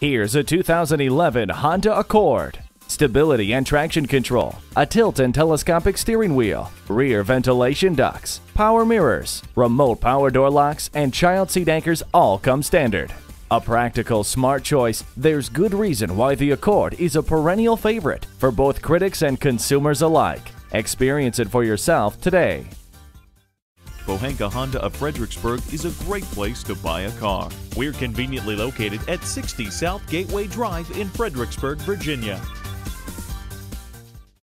Here's a 2011 Honda Accord. Stability and traction control, a tilt and telescopic steering wheel, rear ventilation ducts, power mirrors, remote power door locks, and child seat anchors all come standard. A practical, smart choice, there's good reason why the Accord is a perennial favorite for both critics and consumers alike. Experience it for yourself today. Pohanka Honda of Fredericksburg is a great place to buy a car. We're conveniently located at 60 South Gateway Drive in Fredericksburg, Virginia.